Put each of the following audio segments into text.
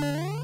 Bye.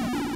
you